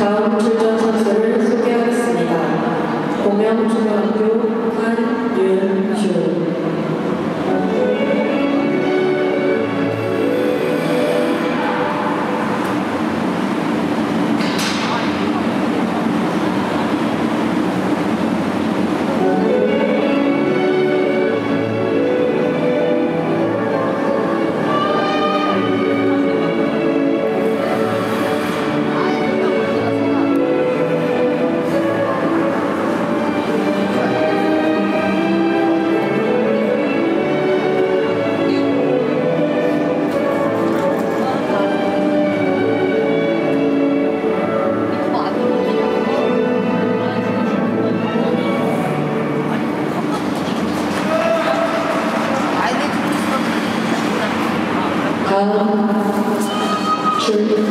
다음 출전 선수를 소개하겠습니다. 공영중학교 Go